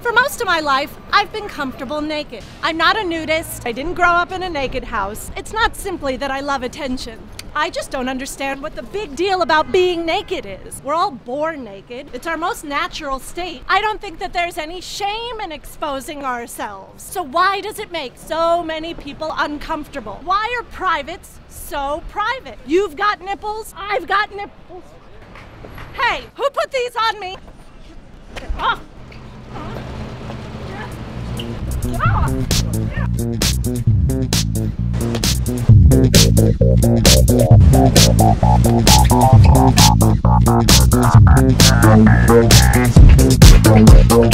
For most of my life, I've been comfortable naked. I'm not a nudist. I didn't grow up in a naked house. It's not simply that I love attention. I just don't understand what the big deal about being naked is. We're all born naked. It's our most natural state. I don't think that there's any shame in exposing ourselves. So why does it make so many people uncomfortable? Why are privates so private? You've got nipples. I've got nipples. Hey, who put these on me? Don't